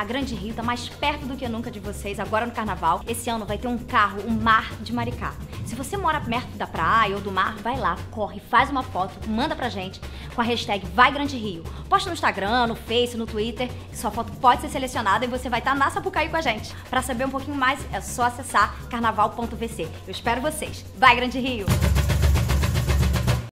A Grande Rio tá mais perto do que nunca de vocês agora no carnaval. Esse ano vai ter um carro, um mar de Maricá. Se você mora perto da praia ou do mar, vai lá, corre, faz uma foto, manda pra gente com a hashtag Vai Grande Rio. Posta no Instagram, no Face, no Twitter. Sua foto pode ser selecionada e você vai estar tá na Sapucaí com a gente. Para saber um pouquinho mais, é só acessar carnaval.vc. Eu espero vocês. Vai Grande Rio!